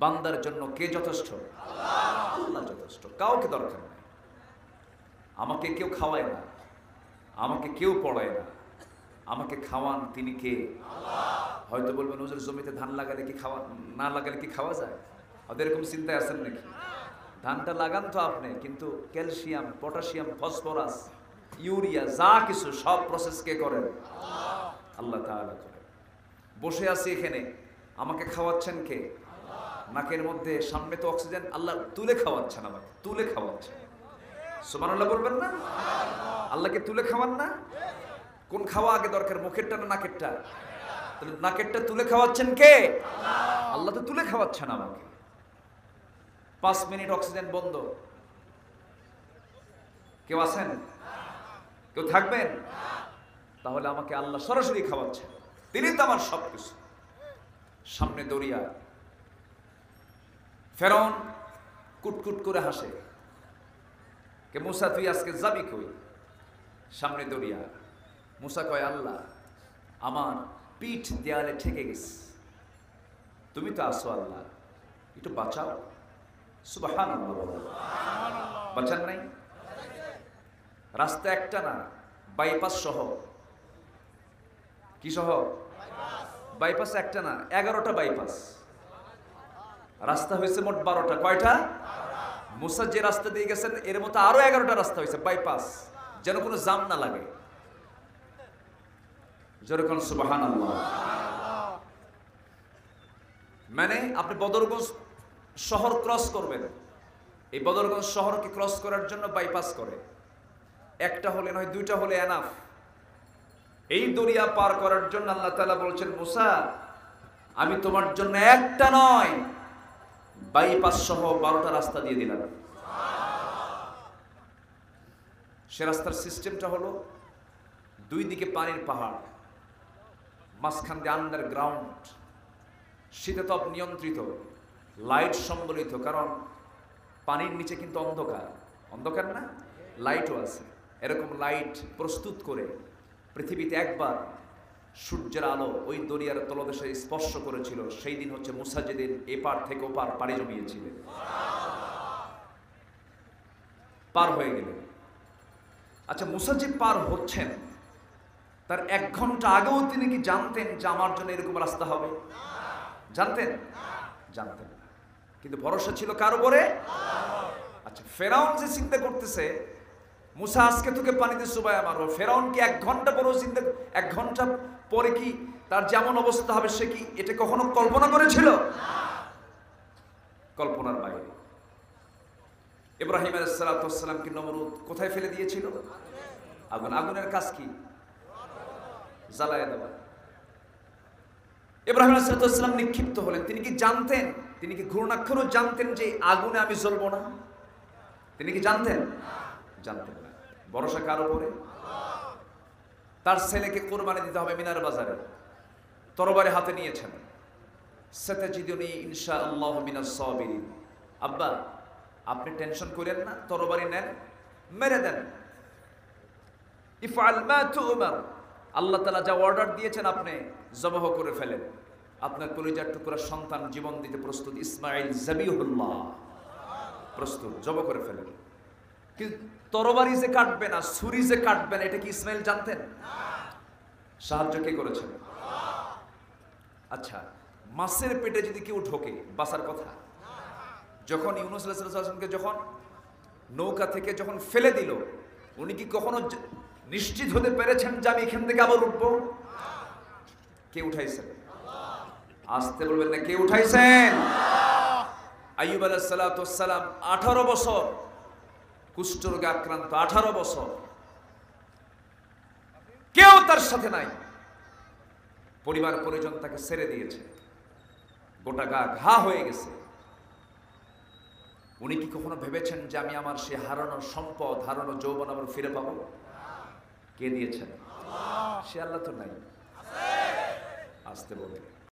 বান্দার জন্য কে যথেষ্ট? যথেষ্ট। কাউকে দরকার নেই। আমাকে কেউ খাওয়ায় না। আমাকে কেউ পড়ায় না। আমাকে খাওয়ান তিনি কে? হয়তো বলবেন ওজোর জমিতে ধান লাগালে কি খাওয়া, না লাগালে কি খাওয়া যায়? হয়তো এরকম চিন্তায় আছেন নাকি? ধানটা লাগান তো আপনি, কিন্তু ক্যালসিয়াম, পটাশিয়াম, ফসফরাস, ইউরিয়া, যা কিছু সব প্রসেস কে করেন। আল্লাহ। করেন। বসে আছি এখানে। আমাকে খাওয়াচ্ছেন কে? নাকের মধ্যে সামনে তো অক্সিজেন, আল্লাহ তুলে খাওয়াচ্ছেন আমাকে, তুলে খাওয়াচ্ছেন। সুবহানাল্লাহ বলবেন না? আল্লাহকে তুলে খাওয়ান না? কোন খাওয়া আগে দরকার, মুখেরটা না নাকেরটা? তাহলে নাকেরটা তুলে খাওয়াচ্ছেন কে? আল্লাহ তো তুলে খাওয়াচ্ছেন আমাকে। পাঁচ মিনিট অক্সিজেন বন্ধ। কেউ আছেন? কেউ থাকবেন? তাহলে আমাকে আল্লাহ সরাসরি খাওয়াচ্ছেন। তিনি তো আমার সব কিছু। সামনে দরিয়া। ফেরন কুটকুট করে হাসে। কে মুসা, তুই আজকে যাবি কই? সামনে দরিয়া। মুসা কয়, আল্লাহ, আমার পিঠ দেয়ালে ঠেকে গেছে। তুমি তো আসো আল্লাহ, একটু বাঁচাও। সুবাহান বাঁচান নাই? রাস্তা একটা না, বাইপাস সহ কি সহ বাইপাস একটা না, এগারোটা বাইপাস রাস্তা হয়েছে মোট বারোটা, কয়টা? মুসা যে রাস্তা দিয়ে গেছেন, এর মতো আরও এগারোটা রাস্তা হয়েছে বাইপাস যেন কোনো জাম না লাগে। যেরকম সুবাহান মানে আপনি বদরগঞ্জ শহর ক্রস করবেন। এই বদরগঞ্জ শহরকে ক্রস করার জন্য বাইপাস করে। একটা হলে নয়, দুইটা হলে এনাফ এই দরিয়া পার করার জন্য আল্লাহ তালা বলছেন, মুসা, আমি তোমার জন্য একটা নয়, বাইপাস সহ বারোটা রাস্তা দিয়ে দিলাম। সে রাস্তার সিস্টেমটা হলো দুই দিকে পানির পাহাড়, মাঝখান দিয়ে আন্ডারগ্রাউন্ড শীততাপ নিয়ন্ত্রিত লাইট সম্বলিত, কারণ পানির নিচে কিন্তু অন্ধকার। অন্ধকার না, লাইটও আছে। এরকম লাইট প্রস্তুত করে পৃথিবীতে একবার সূর্যের আলো ওই দরিয়ার তলদেশে স্পর্শ করেছিল, সেই দিন হচ্ছে মুসাজিদিন এপার থেকে ওপার পাড়ি জমিয়েছিলেন। পার হয়ে গেলেন। আচ্ছা মুসাজিদ পার হচ্ছেন, তার এক ঘণ্টা আগেও তিনি কি জানতেন যে আমার জন্য এরকম রাস্তা হবে? জানতেন? জানতেন কিন্তু ভরসা ছিল কার উপরে? আচ্ছা ফেরাউন যে চিন্তা করতেছে মুসা আজকে তোকে পানিতে সুবাই মারবো। ফেরাউন কি এক ঘণ্টা পরেও চিন্তা এক ঘণ্টা পরে কি তার যেমন অবস্থা হবে সে কি এটা কখনো কল্পনা করেছিল? কল্পনার বাইরে। ইব্রাহিম আলাইসালামকে নমরুদ কোথায় ফেলে দিয়েছিল? আগুন। আগুনের কাজ কি? জ্বালায় দেওয়া। ইব্রাহিম আলাইসালাম নিক্ষিপ্ত হলেন। তিনি কি জানতেন? তিনি কি ঘূর্ণাক্ষরও জানতেন যে আগুনে আমি জ্বলব না? তিনি কি জানতেন? জানতেন ভরসা কার উপরে? তার ছেলেকে কোরবানি দিতে হবে মিনার বাজারে। তরবারে হাতে নিয়েছেন। সেতে জিদুনি ইনশা আল্লাহ মিনাস সাবিরিন। আব্বা, আপনি টেনশন করেন না, তরবারি নেন, মেরে দেন। ইফআল মা তুমার। আল্লাহ তাআলা যা অর্ডার দিয়েছেন আপনি জবাহ করে ফেলেন। আপনার কলিজার টুকরা সন্তান জীবন দিতে প্রস্তুত। ইসমাইল জাবিহুল্লাহ। প্রস্তুত জব করে ফেলেন। তরবারি যে কাটবে না, ছুরি যে কাটবে না, এটা কি ইসমাইল জানতেন? সাহায্য কে করেছেন? আচ্ছা মাছের পেটে যদি কেউ ঢোকে বাসার কথা। যখন ইউনুস আলাইসালামকে যখন নৌকা থেকে যখন ফেলে দিল, উনি কি কখনো নিশ্চিত হতে পেরেছেন যে আমি এখান থেকে আবার উঠবো? কে উঠাইছেন? আসতে বলবেন না, কে উঠাইছেন? আইয়ুব আলাইসালাম আঠারো বছর কুষ্ঠরোগে আক্রান্ত, আঠারো বছর। কেউ তার সাথে নাই। পরিবার পরিজন তাকে ছেড়ে দিয়েছে। গোটা গা ঘা হয়ে গেছে। উনি কি কখনো ভেবেছেন যে আমি আমার সে হারানো সম্পদ, হারানো যৌবন আবার ফিরে পাবো? কে দিয়েছেন? সে আল্লাহ তো নাই। আসতে বলে